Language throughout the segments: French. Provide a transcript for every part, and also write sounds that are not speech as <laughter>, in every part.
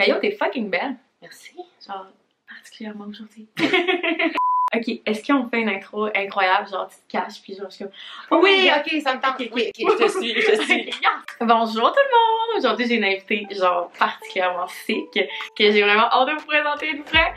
Ben yo, t'es fucking belle. Merci. Genre, particulièrement aujourd'hui. <laughs> ok, est-ce qu'on fait une intro incroyable, genre tu te caches, puis genre je suis comme... Oh oui, ok, ça me tente. Ok, ok. Oui, ok, je te suis, je te <laughs> suis. Bonjour tout le monde! Aujourd'hui, j'ai une invitée, genre, particulièrement sick, que j'ai vraiment hâte de vous présenter une vraie.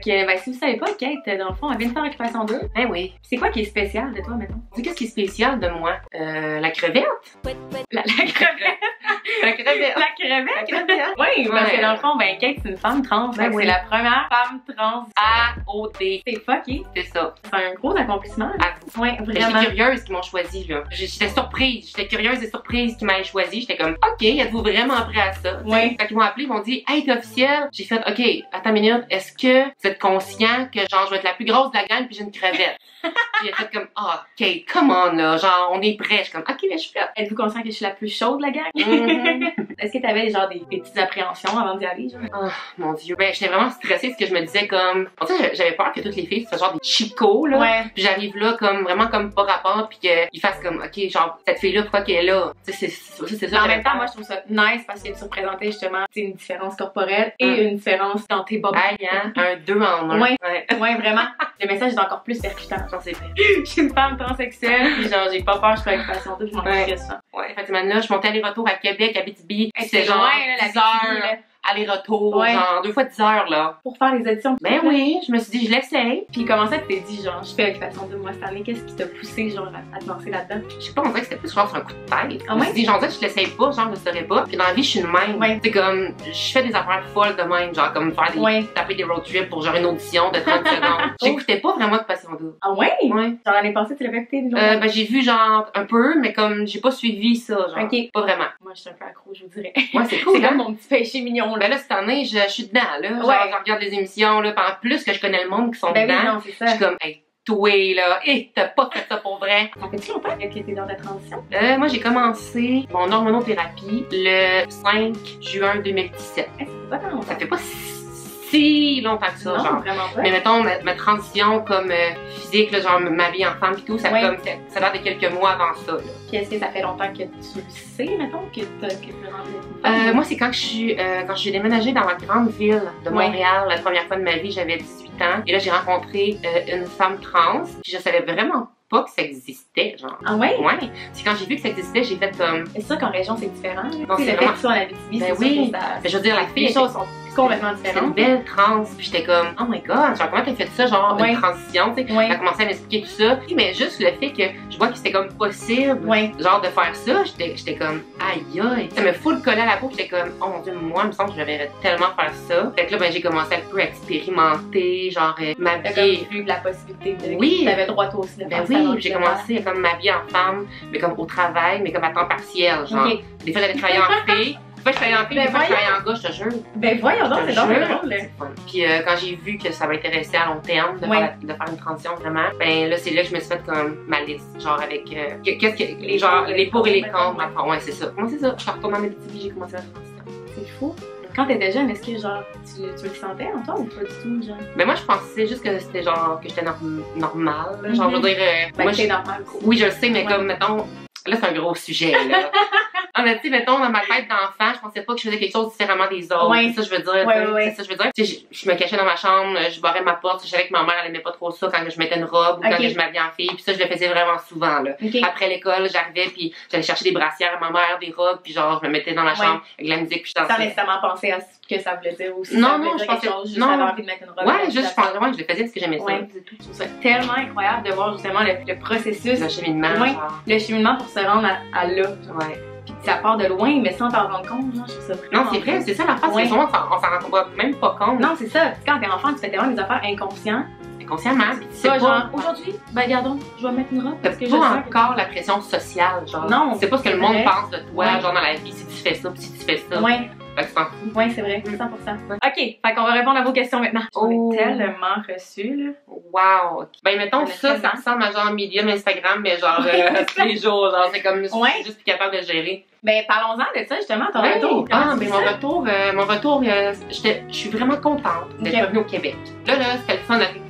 Ok, ben, si vous savez pas, Kate, dans le fond, elle vient de faire Occupation 2. Ben oui. C'est quoi qui est spécial de toi, sais qu'est-ce qui est spécial de moi? Euh, la crevette? La, la crevette! <laughs> La crevette. La crevette! La crevette. Oui, parce que dans le fond, ben, Kate, c'est une femme trans. Ben Fait que oui. C'est la première femme trans. A-O-T. C'est fucké. C'est ça. C'est un gros accomplissement. À vous. Ouais, J'étais vraiment. curieuse qu'ils m'ont choisi, là. J'étais surprise. J'étais curieuse et surprise qu'ils m'aient choisi. J'étais comme, OK, êtes-vous vraiment prêt à ça? Ouais. Quand ils m'ont appelé, ils m'ont dit, hey, t'es officiel? J'ai fait, OK, attends une minute. Est-ce que êtes conscient que, genre, je vais être la plus grosse de la gang puis j'ai une crevette? puis j'ai fait comme, ah, Kate, come on, là. Genre, on est prêt. Je suis comme, OK, mais je suis prête. Êtes-vous conscient que je suis la plus chaude de la gang? Mhm. <laughs> Est-ce que t'avais genre des, des petites appréhensions avant d'y aller, genre? Oh mon dieu. Ben, j'étais vraiment stressée parce que je me disais comme. En fait, j'avais peur que toutes les filles soient genre des chicots, là. Ouais. Puis j'arrive là comme vraiment comme pas rapport puis qu'ils fassent comme ok genre cette fille là pourquoi qu'elle est là? C'est c'est c'est ça en même temps, moi, je trouve ça nice parce que tu représentais justement une différence corporelle et Mm. une différence dans tes bobos. Aïe, hein, un deux en un Ouais. ouais Ouais, vraiment. Le message est encore plus percutant. j'en sais pas Je suis une femme transsexuelle, puis genre, j'ai pas peur, je fais l'occupation 2, je m'en Ouais. ça. ouais cette semaine là je montais aller-retour à Québec à Abitibi c'est genre loin, là, la 10 Abitibi, heures. Aller-retour Ouais. genre deux fois 10 heures là Pour faire les auditions. ben oui je me suis dit je l'essaye Puis comment ça que t'es dit, genre, je fais l'occupation 2 mois cette année, qu'est-ce qui t'a poussé, genre, à, te lancer là-dedans? je sais pas on dirait que c'était plus genre sur un coup de tête Ah je me ouais? suis dit genre que je l'essaye pas genre je le saurais pas puis dans la vie je suis une même Ouais. c'est comme je fais des affaires folles de même genre comme faire des Ouais. taper des road trips pour genre une audition de 30 <laughs> secondes j'écoutais pas vraiment de passion double Ah ouais? ouais Genre, l'année passée, tu l'avais écouté, Euh, ben, j'ai vu genre un peu, mais comme j'ai pas suivi ça, genre. Ok. Pas vraiment. Moi, je suis un peu accro, je vous dirais. Ouais, c'est <laughs> cool, C'est hein? comme mon petit péché mignon, Ben là, cette année, je, je suis dedans, là. Genre, Ouais. je regarde les émissions, là. En plus que je connais le monde qui sont Ben oui, dedans, non, c'est je ça. suis comme, hey, toi, là, hé, t'as pas fait ça pour vrai. Ça fait-tu longtemps que t'es dans la transition? Euh, moi, j'ai commencé mon hormonothérapie le 5 juin 2017. Eh, c'est pas tant longtemps. Ça fait pas si longtemps que ça, non, genre. vraiment pas. Mais mettons, ma, ma transition comme euh, physique, là, genre ma vie en femme et tout, ça, Ouais. comme, ça, ça date de quelques mois avant ça, là. Puis est-ce que ça fait longtemps que tu le sais, mettons, que que t'as rendu une Euh, moi, c'est quand je suis euh, quand je suis déménagée dans la grande ville de. Montréal, la première fois de ma vie, j'avais 18 ans. Et là, j'ai rencontré euh, une femme trans. Puis je savais vraiment pas que ça existait, genre. Ah ouais? Ouais. Puis quand j'ai vu que ça existait, j'ai fait comme. C'est sûr qu'en région, c'est différent. Tu sais, c'est vraiment- que tu sois en Abitibi, Ben c'est oui. que ça... Ben, je veux dire, la fille, Les était- choses sont complètement c'était une belle trans. Puis j'étais comme, oh my god, genre, comment t'as fait ça, genre, Ouais. une transition, tu sais? Ouais. Elle a commencé à m'expliquer tout ça. Mais juste le fait que je vois que c'était comme possible, Ouais. genre, de faire ça, j'étais comme, aïe aïe. Ça me full collé à la peau. J'étais comme, oh mon dieu, moi, il me semble que j'aimerais tellement faire ça. Fait que là, ben, j'ai commencé un peu à expérimenter, genre, euh, m'habiller. vu la possibilité de... Oui. T'avais droit toi aussi de Ben oui, j'ai le commencé à comme m'habiller en femme, mais comme au travail, mais comme à temps partiel, genre. Des fois, j'allais travailler en <laughs> fille. Je travaillais en fille, Ben des fois, je travaillais en gars, je te jure. Ben voyons donc, c'est drôle. fun. Puis euh, quand j'ai vu que ça m'intéressait à long terme de, faire, de faire une transition vraiment, ben là c'est là que je me suis fait comme ma liste, genre avec euh, que- qu'est-ce que Les les genre pour et les pour et les contre. Enfin, ouais c'est ça. Moi c'est ça. Je suis retournée en Abitibi, j'ai commencé la transition. C'est fou. Quand t'étais jeune, est-ce que genre tu, tu le sentais en toi ou pas du tout, genre? Mais moi je pensais juste que c'était genre que j'étais norm- normale. Genre je veux dire, euh, Ben moi normal. oui je le sais, mais Ouais. comme mettons Là, c'est un gros sujet, là. <laughs> ah, mais tu sais, mettons, dans ma tête d'enfant, je pensais pas que je faisais quelque chose différemment des autres. Ouais. C'est ça, je veux dire. Ouais, ouais. C'est ça, je veux dire. Je, je me cachais dans ma chambre, je barrais ma porte, je savais que ma mère, elle aimait pas trop ça quand je mettais une robe ou quand je m'habillais en fille. Puis ça, je le faisais vraiment souvent, là. Ok. Après l'école, j'arrivais, puis j'allais chercher des brassières à ma mère, des robes, puis genre, je me mettais dans ma chambre avec la musique, puis je Sans dansais. nécessairement penser à ce que ça voulait dire ou si Non, non, je pensais- chose, juste non. envie de mettre une robe. Ouais, juste, je pensais, ouais, je le faisais parce que j'aimais ça. Je trouve ça tellement incroyable de voir justement le, le processus, Le cheminement, le cheminement pour se rendre à, à là. Ouais. Puis ça part de loin, mais sans t'en rendre compte, genre, je trouve ça Non, c'est vrai, c'est ça la face, Ouais. c'est souvent, on s'en- rend même pas compte. Non, c'est ça. Quand t'es enfant, tu fais tellement des affaires inconscientes. Inconsciemment, puis tu sais pas. genre, aujourd'hui, ben regardons, je vais mettre une robe parce que je pas que- encore la pression sociale, genre. Non, C'est pas ce que le monde pense de toi, Ouais. genre dans la vie, si tu fais ça, puis si tu fais ça. Ouais, Ouais, c'est vrai, Mm. 100%. Ok, fait qu'on va répondre à vos questions maintenant. Oh. Tellement reçu, là. Wow! Ben, mettons, ça, ça ressemble à genre Medium Instagram, mais genre euh, tous les jours, genre, c'est comme, je suis Ouais. juste plus capable de gérer. Ben, parlons-en de ça, justement, ton Ouais. retour. Ah, mais mon retour, euh, mon retour, euh, j'étais- je suis vraiment contente d'être Ok. revenue au Québec. Là, là, c'était le fun d'arriver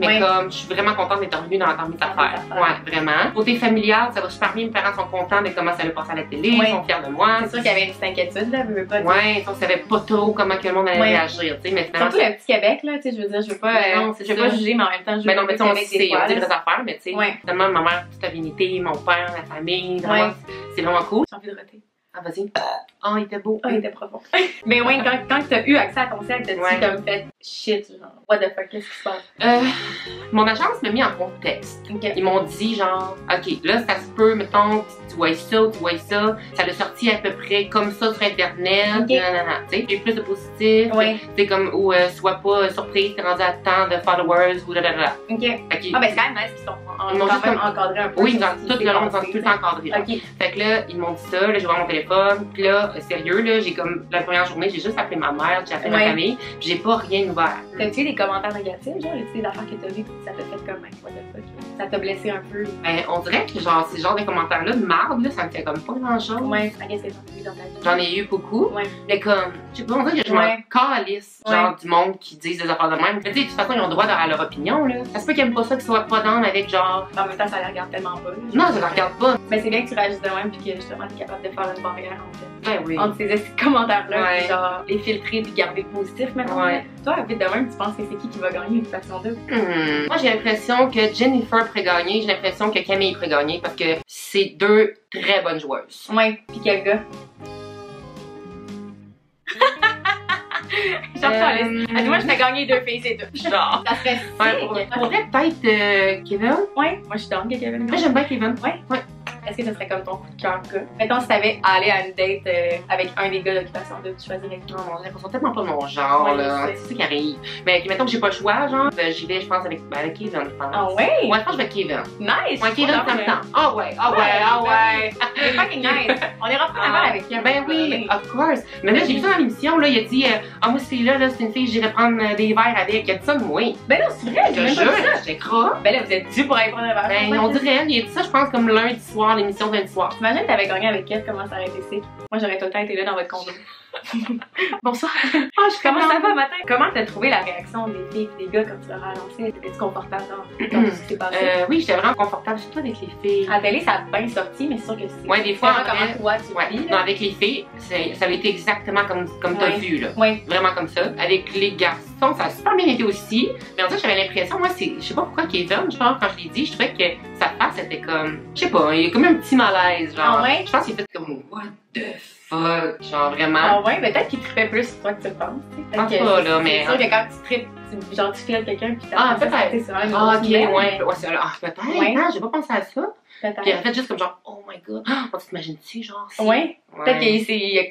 mais Ouais. comme je suis vraiment contente d'être revenue dans, dans mes affaires. Ouais, vraiment. Côté familial, ça va super bien. Mes parents sont contents de comment ça allait passer à la télé, Ouais. ils sont fiers de moi. C'est sûr qu'il y avait une petite inquiétude, là, veux pas. Ouais, on savait pas trop comment que le monde allait réagir, tu sais, mais finalement. Surtout le petit Québec, là, tu sais, je veux dire, je veux pas, Ben euh, non, c'est je veux pas juger, mais en même temps, je veux Ben non, mais tu sais, on sait, on dit vraies affaires, mais tu sais, Ouais. tellement ma mère, toute stabilité, mon père, la famille, c'est vraiment cool. J'ai envie de roter. Ah, vas-y. Ah, il était beau. Oh, il était profond. <laughs> mais ouais, quand, quand t'as eu accès à ton sac, t'as-tu Ouais. comme fait shit, genre, what the fuck, qu'est-ce qui se passe? Euh, mon agence m'a mis en contexte. Ok. Ils m'ont dit genre, ok, là ça se peut, mettons, tu vois ça, tu vois ça, ça l'a sorti à peu près comme ça sur internet, Ok. nanana, tu sais, a plus de positif, Ouais, c'est comme, ou euh, sois pas surprise, t'es rendu à tant de followers, ou là ok. Fait qu'ils- Ah, ben c'est quand même nice qu'ils t'ont en- Ils quand même comme- encadré un peu. oui, sur dans tout le long, ils ont tout le temps encadré. Ok. Fait que là, ils m'ont dit ça, là, j'ai ouvert mon téléphone, puis là, sérieux, là, j'ai comme, la première journée, j'ai juste appelé ma mère, j'ai appelé Ouais. ma famille, puis j'ai pas rien ouvert. T'as-tu eu des commentaires négatifs, genre, tu sais, des affaires que t'as vues, puis ça t'a fait comme, what the fuck, ça t'a blessé un peu? Ben, on dirait que genre, ces genres de commentaires-là de marde, là, ça me fait comme pas grand-chose. Ouais, as eu dans ta vie. J'en ai eu beaucoup. Ouais. Mais comme, je sais pas, on dirait que je Ouais. m'en calisse, genre, du monde qui disent des affaires de même. Mais tu sais, de toute façon, ils ont le droit à leur opinion, là. Ça se peut qu'ils aiment pas ça, qu'ils soient pas dans avec genre, En même temps, ça les regarde tellement pas. là. non, je la regarde pas. Mais c'est bien que tu réagis de même, puis que justement, t'es capable de faire une entre, Ben oui. entre ces commentaires-là, Ouais. genre, les filtrer, puis garder positif maintenant. Ouais. Toi, vite de même, tu penses que c'est qui qui va gagner une façon 2? Hmm. Moi, j'ai l'impression que Jennifer pourrait gagner, j'ai l'impression que Camille pourrait gagner parce que c'est deux très bonnes joueuses. Ouais, puis quel gars? <laughs> Genre, Euh, euh... moi, je t'ai gagné deux filles, c'est deux. Genre. Ça serait Ouais, pour- pourrait peut-être euh, Kevin? Ouais, moi, je suis que Kevin Moi, j'aime bien Kevin. Est-ce que ce serait comme ton coup de cœur gars? Mettons, si t'avais à aller à une date euh, avec un des gars d'occupation 2, tu choisirais qui? Non, mon Dieu, ils sont tellement pas de mon genre, Ouais, là. je sais. C'est ça qui arrive. Mais mettons que j'ai pas le choix, genre, ben, j'y vais, je pense, avec, ben, avec Kevin, je pense. Ah ouais? Ouais, je pense que je vais avec Kevin. Nice! Ouais, Kevin, ça me tente. Ah ouais, ah ouais, ah ouais. C'est <laughs> fucking nice! On ira la balle avec lui. Ben oui, of course. Mais là, j'ai vu ça dans l'émission, là, il a dit, euh, ah, moi, c'est là, là, c'est une fille, j'irai prendre euh, des verres avec. Il a dit ça de moi. Ben non, c'est vrai, Je j'ai te même pas jure, dit ça. j'étais gras. Ben là, vous êtes dû pour aller prendre un verre. Ben, on dirait, il a dit ça, je pense, comme lundi soir, l'émission de lundi soir. T'imagines que t'avais gagné avec elle, comment ça aurait été sick? Moi, j'aurais tout le temps été là dans votre condo. <laughs> Bonsoir. Ah, je Comment ça va, matin? Comment t'as trouvé la réaction des filles et des gars quand tu leur as annoncé? Étais-tu confortable dans, dans tout ce qui s'est passé? Euh, oui, j'étais vraiment confortable, surtout avec les filles. À la télé, ça a bien sorti, mais c'est sûr que c'est. Ouais, des fois, vrai, comment toi tu Ouais, le vis. non, avec les filles, ça avait été exactement comme, comme t'as Ouais. vu, là. Ouais. Vraiment comme ça. Avec les garçons, ça a super bien été aussi. Mais en fait, j'avais l'impression, moi, c'est, je sais pas pourquoi Kevin, genre, quand je l'ai dit, je trouvais que sa face était comme, je sais pas, il y a comme un petit malaise, genre. Ah ouais? Je pense qu'il fait comme, what the fuck, genre vraiment. Ah ouais, peut-être qu'il trippait plus sur toi que tu le penses. Je pense pas, là, mais- C'est sûr que quand tu trippes, tu, genre tu files quelqu'un puis t'as Ah, peut-être. Ah, ok, ouais, mais ouais, c'est, ah, peut-être, Ouais. hein, j'ai pas pensé à ça. Puis en fait, juste comme genre, oh my god, <gasps> ah, tu t'imagines-tu, genre, si- Ouais, peut-être qu'il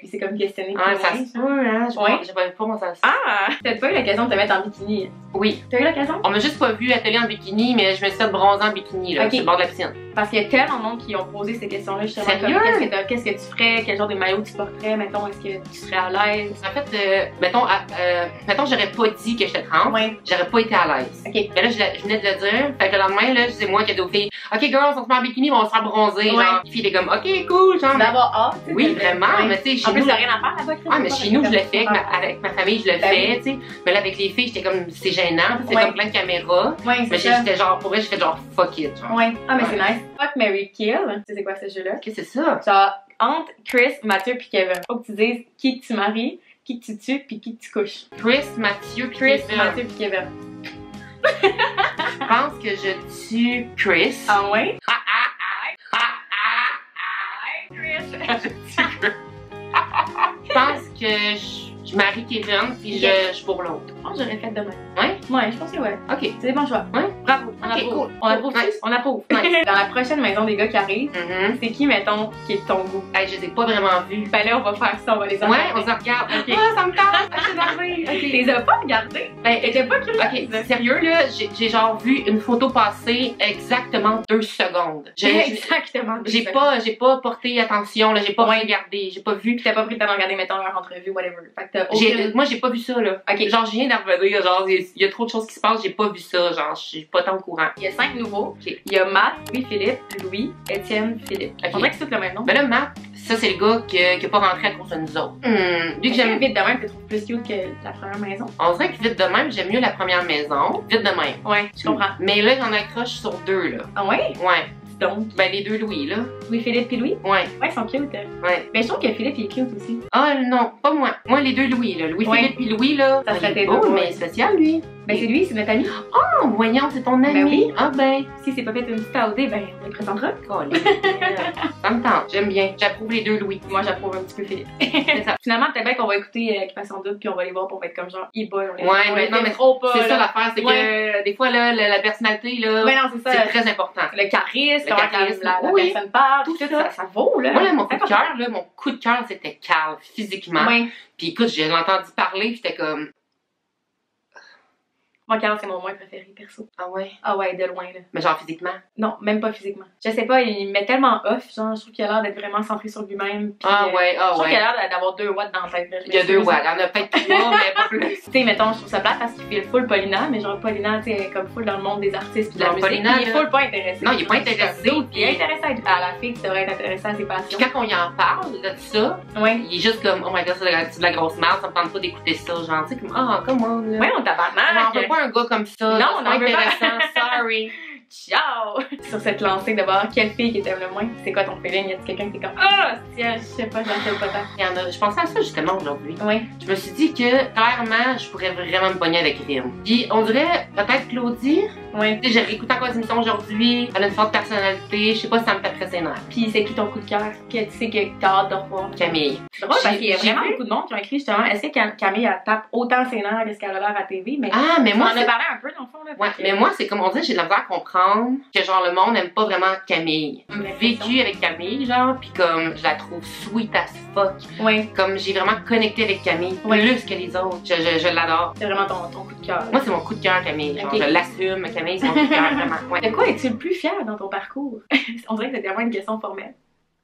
s'est comme questionné. Ah, ça loin, se peut, hein, j'ai Ouais. pas- à ça. Ah! T'as pas eu l'occasion de te mettre en bikini? Oui. T'as eu l'occasion? On m'a juste pas vu atelier en bikini, mais je me suis fait bronzer en bikini, là, Ok. sur le bord de la piscine. Parce qu'il y a tellement de monde qui ont posé ces questions-là justement. Qu'est-ce que, qu'est-ce que tu ferais? Quel genre de maillot tu porterais? Mettons, est-ce que tu serais à l'aise? En fait, euh, mettons, euh, mettons, j'aurais pas dit que j'étais trans, Ouais. j'aurais pas été à l'aise. Ok. Mais là, je, je venais de le dire. Fait que le lendemain, là, c'est moi qui ai dit aux filles, OK, girls, on se met en bikini, mais on va se faire bronzer. Ouais. Genre, filles étaient comme, OK, cool, genre. D'avoir hâte. Oui, vraiment, ouais. mais tu sais, chez En plus, nous. t'as rien à faire là-bas, Ah, mais chez nous, je le fais avec ma, avec ma famille, je le Ben fais, tu sais. Mais là, avec les filles, j'étais comme, c'est gênant, c'est comme plein de caméras. Ouais, Mais j'étais genre, pour vrai, fait genre, fuck it, genre. Ouais. Ah, mais c'est nice. Fuck, Mary Kill. Tu sais, c'est quoi ce jeu-là? Qu'est-ce que c'est ça? Genre, entre Chris, Mathieu puis Kevin. Faut que tu dises qui tu maries, qui tu tues puis qui tu couches. Chris, Mathieu, puis Chris, Kevin. Mathieu puis Kevin. Je pense que je tue Chris. Ah ouais? Ah, Je. Je pense que je, je marie Kevin, puis je, je pour l'autre. Moi, j'aurais fait de même. Ouais? Ouais, je pense que ouais. Ok. C'est des bons choix. Ouais? Bravo. On Ok, approuve. cool. On approuve. Cool. Nice. On approuve. <laughs> Nice. Dans la prochaine maison des gars qui arrivent, Mhm. c'est qui, mettons, qui est de ton goût? Hey, je les ai pas vraiment vus. Ben là, on va faire ça, on va les Ouais, regarder. on se regarde. Ok. Ah, ça me tente. <laughs> Ah, je suis énervée. Tu Ok. les as pas regardés? Ben, T'étais pas curieuse? Ok, sérieux là, j'ai genre vu une photo passer exactement deux secondes. <laughs> Exactement. J'ai pas, j'ai pas porté attention là, j'ai pas Ouais. regardé, j'ai pas vu. T'as pas pris le temps de regarder, mettons, leur entrevue, whatever. Fait que aucune... Moi j'ai pas vu ça là. Ok. Genre je viens d'en revenir, genre il y a- il y a trop de choses qui se passent, j'ai pas vu ça, genre je suis pas tant au courant. Il y a cinq nouveaux. Il y a Matt, Louis-Philippe, Louis, Étienne, Philippe. Ok. On dirait que c'est tout le même nom. Ben là, Matt, ça, c'est le gars qui a pas rentré à cause de nous autres. Hmm, lui que j'aime. vite de même, tu trouves plus cute que la première maison? On dirait que vite de même, j'aime mieux la première maison. Vite de même. Ouais, je comprends. Mais là, j'en accroche sur deux, là. Ah ouais? Ouais. Dis donc? Ben, les deux Louis, là. Louis-Philippe et Louis? Ouais, Ouais, ils sont cute. ouais. Mais je trouve que Philippe, il est cute aussi. Ah, non, pas moi. Moi, les deux Louis, là. Louis-Philippe et Louis, là. Ça serait beau, mais spécial, lui. Ben c'est lui, c'est notre ami. Oh, voyons, c'est ton ami. Ben oui. Ah, ben. Si c'est pas fait une petite AOD, ben on le présentera. <laughs> Ça me tente. J'aime bien. J'approuve les deux Louis. Moi, j'approuve un petit peu Philippe. <laughs> C'est ça. Finalement, peut-être bien qu'on va écouter euh, Occupation Double puis on va les voir pour être comme genre, ils on les Ouais, on mais les non, mais trop pas. C'est ça l'affaire, c'est que des fois, là, la, la personnalité, là, Ouais, non, c'est très important. Le charisme, Le charisme, la, la, la oui. personne parle, Tout tout, ça. ça, ça vaut, là. Moi, là, mon coup de cœur, là, mon coup de cœur, c'était Carl, physiquement. Ouais. Puis écoute, j'ai entendu parler, puis j'étais comme, Moi, Carl, c'est mon moins préféré, perso. ah ouais? Ah ouais, de loin, là. Mais genre physiquement? Non, même pas physiquement. Je sais pas, il me met tellement off, genre, je trouve qu'il a l'air d'être vraiment centré sur lui-même. Ah euh, ouais, Je ah trouve qu'il a ouais. l'air d'avoir deux watts dans la tête. Je Il y a deux watts. Il y en a peut-être trois, mais plus. Tu sais, mettons, je trouve ça plate parce qu'il fait full Paulina, mais genre Paulina, tu sais, comme full dans le monde des artistes pis de la musique. Paulina, puis il est full pas intéressé. Non, il est pas intéressé, Il est puis- intéressé à la fille qui devrait être intéressée à ses passions. Puis quand on y en parle de ça, Ouais. il est juste comme, oh my god, c'est de de la grosse merde, ça me tente pas d'écouter ça. Genre, tu sais, comme, ah, comment, là. Ouais, on on tabarnak. veut pas un gars comme ça. Non, on intéressant, sorry. <laughs> Ciao! <laughs> Sur cette lancée de voir quelle fille qui t'aime le moins, c'est quoi ton feeling? Y a quelqu'un qui est comme Ah, tiens, je sais pas, j'en fais pas tant. Il y en a, je pensais à ça justement aujourd'hui. Ouais. Je me suis dit que, clairement, je pourrais vraiment me pogner avec Rim. Puis, on dirait, peut-être Claudie. Ouais. Tu sais, j'ai réécouté encore les émissions aujourd'hui. Elle a une forte personnalité. Je sais pas si ça me fait très ses nerfs. Pis c'est qui ton coup de cœur? Que tu sais que t'as hâte de revoir? Camille. C'est drôle parce qu'il y a vraiment beaucoup de monde qui ont écrit justement Est-ce que Cam- Camille elle tape autant ses nerfs que ce qu'elle a l'air à TV? Mais Ah, mais on moi, en a parlé un peu dans le fond là. Ouais, mais moi, c'est comme on dirait, j'ai de la misère à comprendre que genre le monde n'aime pas vraiment Camille. J'ai vécu avec Camille, genre, puis comme je la trouve sweet as fuck. Ouais, Comme j'ai vraiment connecté avec Camille plus que les autres. Je, je, je l'adore. c'est vraiment ton, ton coup de cœur. Moi, c'est mon coup de cœur, Camille. Genre, je l'assume. Camille, c'est mon coup de cœur, vraiment. <laughs> Ouais. De quoi es-tu le plus fier dans ton parcours? <laughs> On dirait que c'était vraiment une question formelle.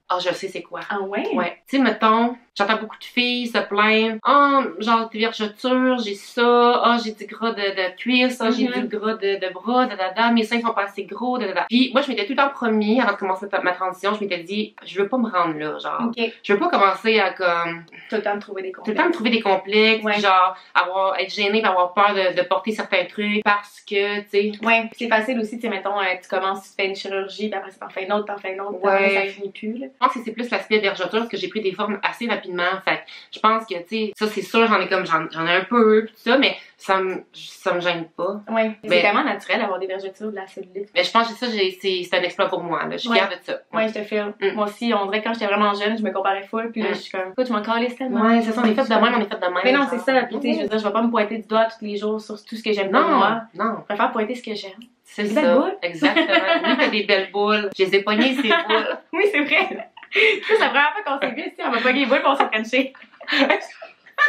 Ah, je sais c'est quoi. Ah ouais? Ouais. Tu sais, mettons, j'entends beaucoup de filles se plaindre. Ah, genre, tes vergetures, j'ai ça. Ah, j'ai du gras de, de cuisse. Ah, j'ai Mhm. du gras de, de bras. Da, da, da. Mes seins sont pas assez gros. Da, da, da. Puis, moi, je m'étais tout le temps promis, avant de commencer ma transition, je m'étais dit, je veux pas me rendre là, genre. Ok. Je veux pas commencer à, comme, Tout le temps de trouver des tout le complexes. temps me trouver des complexes. Ouais. genre, avoir, être gênée, puis avoir peur de, de porter certains trucs parce que, tu sais, Ouais, c'est facile aussi, tu sais, mettons, euh, tu commences, tu fais une chirurgie, puis après, t'en fais une autre, t'en fais une autre, après, Ouais. ça finit plus, là. Je pense que c'est plus l'aspect vergeture parce que j'ai pris des formes assez rapidement. Fait que je pense que, tu sais, ça c'est sûr, j'en ai comme, j'en ai un peu, pis tout ça, mais ça me, ça me gêne pas. Ouais. C'est tellement naturel d'avoir des vergetures, de la cellulite. Mais je pense que ça, c'est un exploit pour moi, là. Je suis Ouais. fière de ça. Ouais, je te file. Mm. Moi aussi, on dirait que quand j'étais vraiment jeune, je me comparais full, puis là, Mm. je suis comme, écoute, je m'en calisse tellement. Ouais, ça, on est fait de même, on est fait de même. Mais non, c'est ça, puis tu sais, je veux dire, je vais pas me pointer du doigt tous les jours sur tout ce que j'aime Non, moi. non, Je préfère pointer ce que j'aime. c'est ça. belles boules. Exactement. Oui, t'as des belles boules. Je les ai pognées, ces <laughs> boules. Oui, c'est vrai. C'est la première fois qu'on s'est vu ici, on m'a pas les boules pour. C'est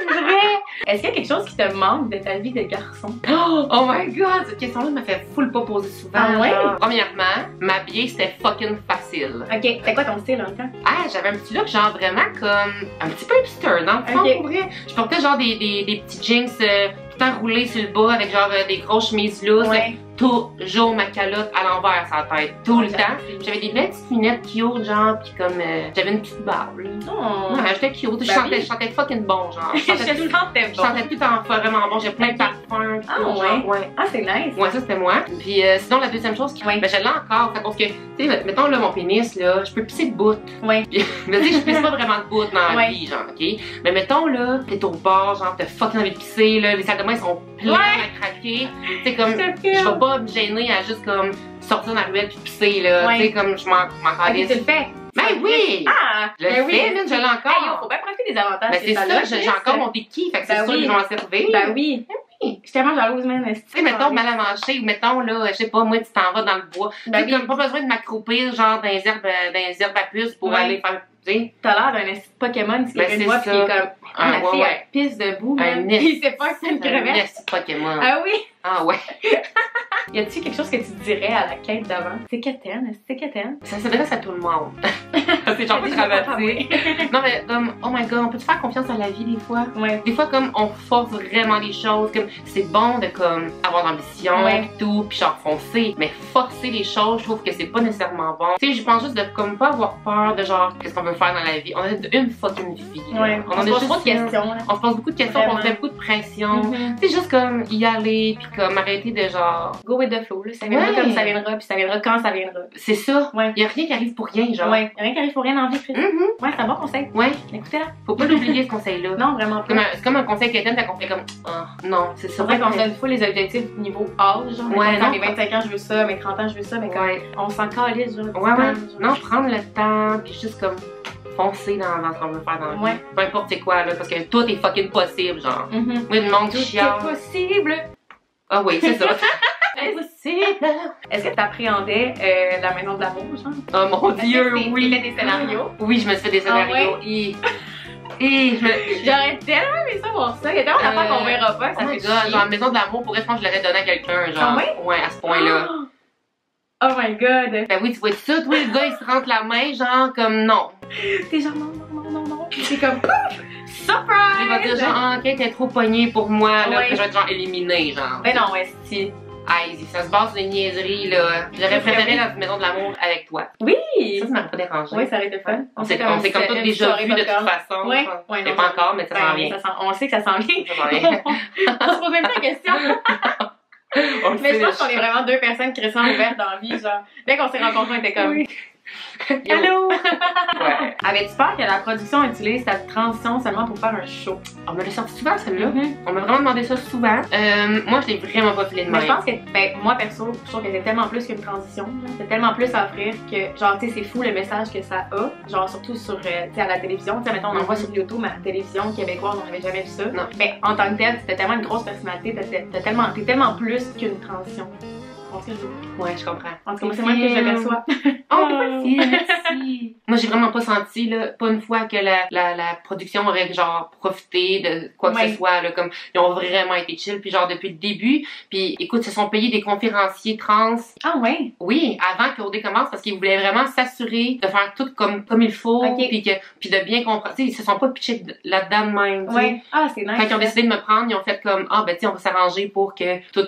vrai. Est-ce qu'il y a quelque chose qui te manque de ta vie de garçon? Oh, oh my god, cette question-là me fait full pas poser souvent. Ah ouais? Premièrement, m'habiller, c'était fucking facile. Ok, c'est quoi ton style en temps? Ah, j'avais un petit look genre vraiment comme un petit peu hipster dans le fond Ok. pour vrai. Je portais genre des, des, des petits jeans euh, tout enroulés sur le bas avec genre euh, des grosses chemises lousses. Ouais. Toujours ma calotte à l'envers la tête, tout le temps. J'avais des belles petites lunettes cute genre pis comme euh, j'avais une petite barbe. là. Oh. Ouais, j'étais cute. je, Ben sentais, oui. je sentais fucking bon genre. <laughs> Je Je sentais, tout, sentais je bon. sentais tout en vraiment bon. J'avais plein de parfums. Ah, tout, ouais? genre, ouais. Ah, c'est nice. Ouais, ça c'était moi. Puis euh, sinon, la deuxième chose, qui... Ouais. ben, je l'ai encore. Fait parce que, tu sais, mettons là, mon pénis, là, je peux pisser de bout. Ouais. <laughs> Mais tu sais, je pisse pas vraiment de bout dans la vie, genre, ok? Mais mettons là, t'es au bar, genre, t'as fucking envie de pisser, là, les salles de bain sont pleines à craquer. Tu sais, comme, Je je vais pas me gêner à juste comme sortir dans la ruelle puis pisser, là. Ouais. Tu sais, comme, je m'en Ok, calisse. tu le fais. Ben oui! Ah! Je le ben oui. fais, man, je l'ai Hey, yo, encore. faut bien profiter des avantages. Ben c'est ça j'ai encore mon déki, fait que c'est Ben sûr oui. que je vais m'en servir. Ben oui. oui. Je suis tellement jalouse, que Tu sais, mettons, mal à manger, ou mettons, là, je sais pas, moi, tu t'en vas dans le bois. Ben oui. pas besoin de m'accroupir, genre, dans les herbes, dans les herbes à puce pour aller faire. T'as l'air d'un Pokémon qui Ben, est c'est une voix qui est comme. Ah, Ah, la fille, elle pisse debout, Un esti- <laughs> Il sait pas que c'est une Un crevette. de Pokémon. Ah oui? Ah ouais. <laughs> y a-tu quelque chose que tu dirais à la quête d'avant? C'est quétaine, c'est quétaine? Ça s'adresse à tout le monde. <laughs> c'est genre dramatique. <laughs> Non, mais comme, oh my god, on peut te faire confiance dans la vie des fois? Ouais. Des fois, comme, on force vraiment les choses, comme, c'est bon de, comme, avoir l'ambition Ouais. pis tout, pis genre foncer, mais forcer les choses, je trouve que c'est pas nécessairement bon. Tu sais, je pense juste de, comme, pas avoir peur de, genre, qu'est-ce qu'on veut faire dans la vie. On a une fucking vie. Ouais. On, On, a pose juste trop de questions, là. On se pose beaucoup de questions, on se met beaucoup de pression. C'est juste comme y aller, puis comme arrêter de genre. Go with the flow, là. Ça viendra Ouais. comme ça viendra, puis ça viendra quand ça viendra. C'est ça. Ouais. Y a rien qui arrive pour rien, genre. Ouais. Y'a rien qui arrive pour rien dans la vie, Fred. Mhm. Ouais, c'est un bon conseil. Ouais. Écoutez-la. Faut pas l'oublier, ce conseil-là. <laughs> Non, vraiment pas. c'est comme un conseil donne quand on fait comme. Ah, non, c'est ça. Vrai qu'on donne fois les objectifs niveau âge, genre. Ouais, non. mes 25 ans, je veux ça, mes 30 ans, je veux ça, mais comme Ouais. on s'en calisse, genre. Ouais, ouais. du temps, genre. Non, prendre le temps, puis juste comme foncer dans, dans ce qu'on veut faire dans la vie. Ouais. Peu importe c'est quoi, là, parce que tout est fucking possible, genre. Mhm. Oui, le monde Tout chiale. est possible. Ah oui, c'est ça. <laughs> Est-ce que t'appréhendais euh, la maison de l'amour, genre? Oh mon dieu, oui. fait des scénarios? Oui, je me suis fait des Ah scénarios. Et. Et je me. <laughs> J'aurais tellement aimé ça voir ça. Il y a tellement d'affaires Euh, qu'on verra pas, ça Oh my fait god, genre, maison de l'amour, pour pense que je l'aurais donné à quelqu'un, genre. Ah ouais? Ouais, à ce point-là. <gasps> Oh my god. Ben oui, tu vois ça, toi, le gars, il se rentre la main, genre, comme non. T'es genre non, non, non, non, non. C'est comme <laughs> surprise! Il va dire, genre, ah, ok, t'es trop pogné pour moi, là, Ouais. que je vais être, genre, éliminé, genre. Ben non, ouais, si. Aïe, ça se base des niaiseries, là. J'aurais préféré la maison de l'amour avec toi. Oui! Ça, ça m'aurait pas dérangé. Oui, ça aurait été fun. On s'est fait on s'est comme une toutes déjà soirée vu de toute façon. Mais non, pas encore, mais ça s'en Ben, vient. ça sent- on sait que ça s'en vient. Ça s'en vient. <laughs> on se pose même pas la question. <laughs> Mais je pense qu'on est vraiment deux personnes qui restent ouvertes dans la vie, genre. Dès qu'on s'est rencontrés, on était comme. <laughs> Allô? <laughs> Ouais. Avais-tu peur que la production utilise ta transition seulement pour faire un show? On me l'a sorti souvent, celle-là. Mhm. On m'a vraiment demandé ça souvent. Euh, moi, je l'ai vraiment pas filé de Mais même. je pense que, ben, moi perso, je trouve que c'est tellement plus qu'une transition. C'est tellement plus à offrir que, genre, tu sais, c'est fou le message que ça a. Genre, surtout sur, euh, tu sais, à la télévision. Tu sais, mettons, on en voit Mhm. sur YouTube, mais à la télévision québécoise, on n'avait jamais vu ça. Non. Mais en tant que tel, c'était tellement une grosse personnalité, t'as tellement, t'es tellement plus qu'une transition. Ouais, je comprends. En tout cas, moi, c'est moi que je le perçois. <laughs> Oh, merci, merci. Moi, j'ai vraiment pas senti, là, pas une fois que la, la, la production aurait, genre, profité de quoi que Ouais. ce soit, là, comme, ils ont vraiment été chill, puis genre, depuis le début. Puis, écoute, se sont payés des conférenciers trans, Ah, ouais. oui, avant qu'OD commence, parce qu'ils voulaient vraiment s'assurer de faire tout comme, comme il faut, Ok. puis que, puis de bien comprendre. Tu sais, ils se sont pas pitchés là-dedans de même, tu sais. Ouais. Ah, c'est nice. Quand ils ont décidé de me prendre, ils ont fait comme, ah, ben, tu sais, on va s'arranger pour que tout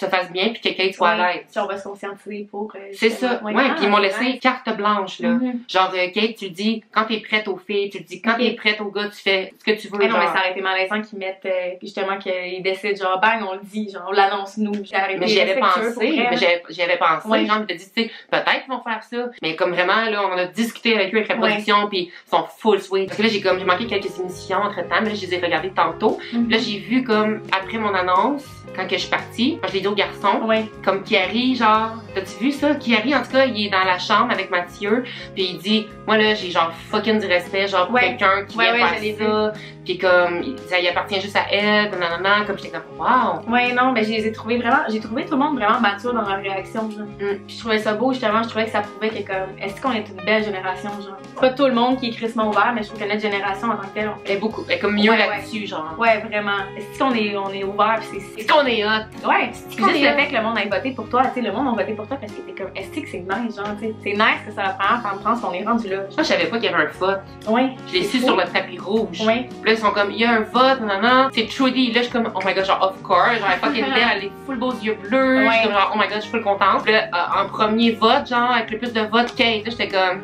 se fasse bien, puis que Kate soit à Ouais. l'aise. Si on va se conscientiser pour. euh, C'est ça. Ouais, puis ils m'ont Ah, laissé carte blanche, là. Mhm. Genre, euh, Kate, tu dis, quand t'es prête aux filles, tu dis, quand Ok. t'es prête aux gars, tu fais ce que tu veux. Ah non, mais genre. ça aurait été malaisant qu'ils mettent, euh, justement, qu'ils décident, genre, bang, on le dit, genre, on l'annonce nous. Mais j'y avais pensé, mais j'y avais pensé, Ouais. genre, je me dis, tu sais, peut-être qu'ils vont faire ça, mais comme vraiment, là, on a discuté avec eux, avec la production, puis ils sont full sweet. Parce que là, j'ai comme, j'ai manqué quelques émissions entre temps, mais là, je les ai regardées tantôt. Mhm. Là, j'ai vu comme, après mon annonce, quand que je suis partie, quand je dit au garçon, Ouais. comme Kiari, genre, t'as-tu vu ça? Kiari, en tout cas, il est dans la chambre avec Mathieu, puis il dit, moi là, j'ai genre fucking du respect, genre, Ouais. quelqu'un qui Ouais, vient faire ça, puis comme, ça y appartient juste à elle, nanana, comme j'étais comme, wow! Ouais, non, mais je les ai trouvés vraiment, j'ai trouvé tout le monde vraiment mature dans leur réaction, genre. Mm. Puis je trouvais ça beau, justement, je trouvais que ça prouvait que, comme, est-ce qu'on est une belle génération, genre? C'est pas tout le monde qui est crissement ouvert, mais je trouve que notre génération en tant que telle, on- Elle est beaucoup, elle est comme mieux Ouais, là-dessus, genre. ouais, vraiment. Est-ce qu'on est, on est ouvert, puis c'est. Est-ce qu'on est hot? Ouais, qu'on juste le fait que le monde ait voté pour toi, tu sais, le monde a voté pour toi parce que t'es comme, est-ce que c'est nice, genre, tu sais? C'est nice que ça la première femme trans qu'on est rendu là. Moi, je savais pas qu'il y avait un vote. Ouais. Je l'ai C'est su sur le tapis rouge. Ouais. Puis là, ils sont comme, il y a un vote, nanana. C'est Trudy. Là, je suis comme, oh my god, genre, of course. Genre, elle fucking belle, elle est full beaux yeux bleus. Je Ouais. suis comme, genre, oh my god, je suis full contente. Puis là, euh, en premier vote, genre, avec le plus de votes, Kate. Là, j'étais comme,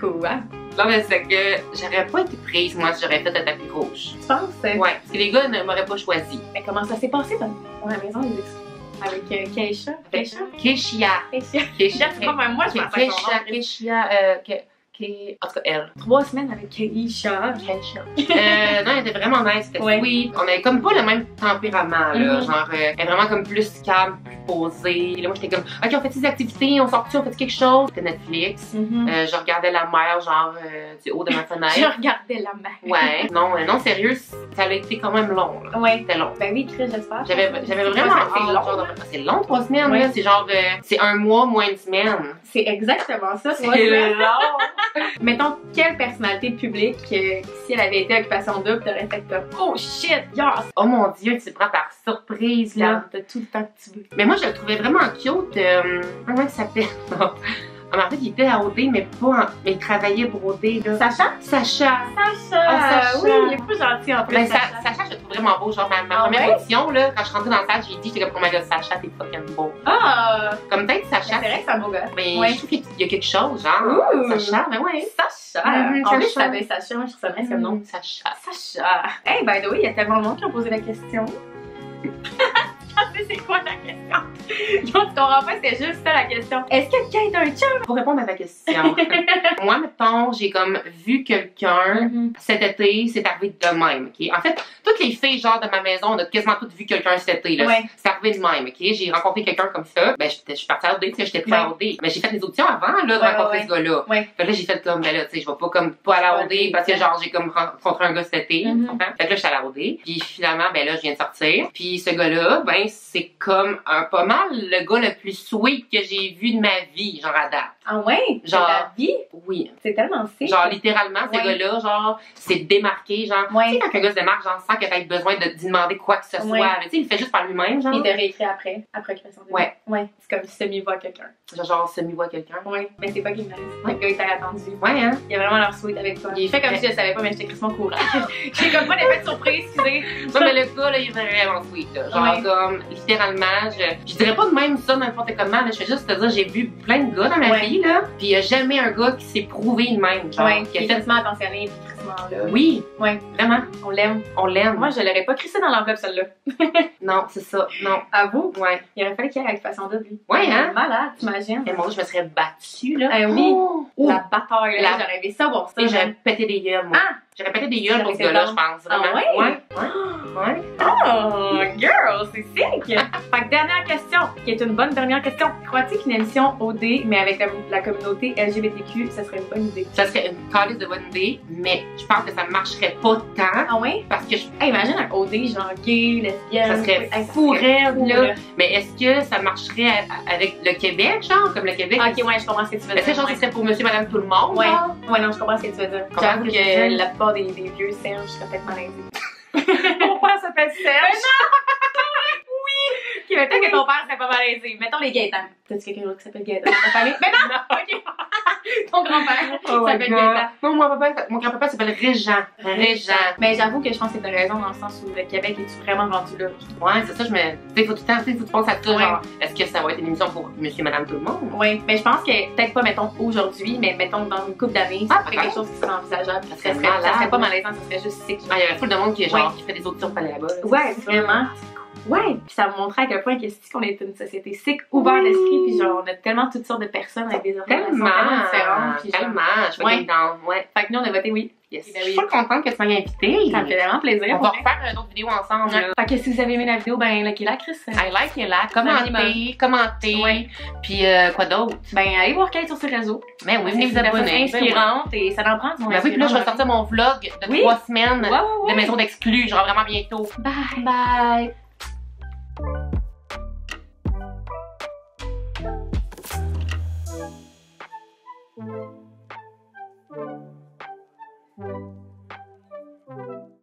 Cool, hein? non, mais c'est que j'aurais pas été prise, moi, si j'aurais fait le tapis rouge. Tu penses? euh, Ouais, parce que les gars ne m'auraient pas choisi. Mais comment ça s'est passé dans, dans la maison des ex- avec euh, Keisha? Keisha? Keishia. Keisha? Keishia. Là, tu vois, même moi, je m'en rappelle son En tout cas, elle. Trois semaines avec Keisha. Keishia. <laughs> Euh, non, elle était vraiment nice, c'était Ouais. sweet. On avait comme pas le même tempérament, là. Mhm. Genre, euh, elle est vraiment comme plus calme, plus posée. Là, moi, j'étais comme, ok, on fait des activités, on sort-tu, on fait quelque chose. C'était Netflix. Euh, je regardais la mer, genre, euh, du haut de ma <laughs> Je fenêtre. regardais la mer. Ouais, <laughs> non, non, sérieux, ça a été quand même long, là. Ouais. C'était long. Ben oui, Chris, j'espère. J'avais vraiment Ouais, c'est long. de- C'est long, trois semaines, Ouais. là. C'est genre, c'est un mois moins une semaine. C'est exactement ça, C'est toi. long. <laughs> Mettons, quelle personnalité publique, euh, si elle avait été occupation double, t'aurais fait comme Oh shit, yes! Oh mon dieu, tu te prends par surprise, là. T'as tout le temps que tu veux. Mais moi, je le trouvais vraiment cute. Euh, comment il s'appelle? <laughs> Ah, en fait, il était à OD, mais pas en... Mais il travaillait pour OD, là. Sacha? Sacha. Sacha! Ah, Sacha. Oui, il est plus gentil en plus. Ben, Sa- Sacha. Vraiment beau. Genre, ma, ma Ah première ouais? audition, là, quand je suis rentrée dans la salle, j'ai dit, j'étais comme, oh my god, Sacha, t'es fucking beau. Ah! Comme peut-être C'est Sacha. vrai que c'est un beau gars. Mais Ouais. je trouve qu'il y a quelque chose, genre. Ouh. Sacha, mais ouais. Sacha! Mhm, en plus, je savais Sacha, moi je trouve ça nice comme nom. Mm, Sacha. Sacha! Hey, by the way, il y a tellement de monde qui ont posé la question. <laughs> Je c'est quoi la question? Tu comprends pas, c'était juste ça la question. Est-ce que Kate a un chum? Pour répondre à ta question, <laughs> moi, mettons, j'ai comme vu quelqu'un cet été, c'est arrivé de même, OK? En fait, toutes les filles, genre, de ma maison, on a quasiment toutes vu quelqu'un cet été, là. Ouais. C'est arrivé de même, OK? J'ai rencontré quelqu'un comme ça. Ben, je suis partie à OD, sais, j'étais prête à OD. Mais j'ai fait des auditions avant, là, de Ouais, rencontrer ouais, ce gars-là. Fait que là, j'ai fait comme, ben là, tu sais, je vais pas comme, pas à OD Ouais, parce que, genre, j'ai comme rencontré un gars cet été. Mhm. comprends? Fait que là, j'étais à la OD. Puis finalement, ben là, je viens de sortir. Puis ce gars-là, ben, c'est comme un pas mal le gars le plus sweet que j'ai vu de ma vie, genre, à date. Ah ouais? Genre- ta vie? Oui. C'est tellement sick. Genre, littéralement, ce gars-là, genre, c'est démarqué, genre, tu sais, quand un gars se démarque, genre, sans que t'aies besoin de demander quoi que ce soit, Ouais. tu sais, il le fait juste par lui-même, genre. Il t'a réécrit après, après occupation double. Ouais. Ouais. C'est comme semi-voix quelqu'un. Genre, genre, semi-voit quelqu'un. Ouais. Mais c'est pas qu'il. Le gars, il t'a attendu. Ouais, hein? Il a vraiment l'air sweet avec toi. Il fait comme si je savais pas, mais j'étais crissement courant. <laughs> J'ai comme pas d'effet de surprise, excusez. Non, mais le gars, là, il est vraiment sweet, là. Genre, Ouais. Comme, littéralement, je, je dirais pas de même ça n'importe comment, là. Je fais juste te dire, j'ai vu plein de gars dans ma Ouais. vie, là. Puis il a jamais un gars qui s'est prouvé de même, genre, Ouais. qui a est fait. attentionné puis Oui, Ouais. vraiment, On l'aime. on l'aime. Moi, je l'aurais pas crissé dans l'enveloppe, celle-là. <laughs> Non, c'est ça, non. À vous? Ouais. Il aurait fallu qu'il ait occupation double, lui. Ouais, hein? Malade, t'imagines? Et moi, je me serais battue, là. Ah oui. Oh! Oh! La bataille, là. La- J'aurais aimé ça ça. Et j'aurais genre. pété des gueules, moi. Ah! J'aurais pété des gueules pour ce gars-là, je pense. Ah Vraiment. ouais? Ouais. Ouais. ouais. Oh, girl, c'est sick! <laughs> fait que dernière question, qui est une bonne dernière question. Crois-tu qu'une émission OD, mais avec la, la communauté LGBTQ, ça serait une bonne idée? Ça serait une calice de bonne idée, mais je pense que ça marcherait pas tant Ah ouais? parce que je Hey, imagine un OD genre gay, lesbienne. Ça serait Hey, fou raide, fou, là. Mais est-ce que ça marcherait à- avec le Québec, genre, comme le Québec? Ok, ouais, je comprends ce que tu veux dire. Est-ce que genre, ouais. ce serait pour monsieur, madame, tout le monde? Ouais. genre? Ouais, non, je comprends ce que tu veux dire. J'avoue que, que la plupart des, des vieux Serge seraient peut-être malaisés. Mon père s'appelle Serge? Ok, mettons que ton père serait pas malaisé. Mettons les Gaëtan. T'as-tu quelqu'un d'autre qui s'appelle Gaëtan dans ta famille? <laughs> Mais non! Ok. <laughs> ton grand-père Oh s'appelle God. Gaëtan. Non, mon, papa, mon grand-papa s'appelle Régent. Régent. Mais j'avoue que je pense que t'as raison dans le sens où le Québec est vraiment rendu là? Ouais, c'est ça, je me. Tu sais, faut tout le temps, tu faut penses à ça, Ouais. est-ce que ça va être une émission pour monsieur, madame, tout le monde? Oui, mais je pense que peut-être pas, mettons, aujourd'hui, mais mettons dans une couple d'années, Ah, ça serait quelque peut-être. chose qui serait envisageable. Ça Ça serait ça serait pas malaisant, ça serait juste sick. Ah, il y avait full de monde qui, genre, Ouais. qui fait des pour aller là-bas. là. Ouais, vraiment. Ouais, puis ça me montrait à quel point que c'est qu'on est une société sick, ouverte Oui. d'esprit, puis genre on a tellement toutes sortes de personnes avec des orientations Tellement, tellement différentes. Puis genre... tellement, je Ouais. down, ouais. Fait que nous on a voté oui. Yes. Ben Je oui. suis contente que tu m'aies invitée. Ça me fait vraiment plaisir. On va refaire une autre vidéo ensemble. Ouais. Fait que si vous avez aimé la vidéo, ben likez-la, Chris. I like it là, commentez, commentez, Ouais. puis euh, quoi d'autre? Ben allez voir Kate sur ses réseaux. Mais oui, venez vous abonner. inspirante et ça en prend monde Ben oui, puis là, je vais sortir mon vlog de Oui. trois semaines Ouais, ouais, ouais. de maison d'exclus, genre vraiment bientôt. Bye. Bye! Thank you.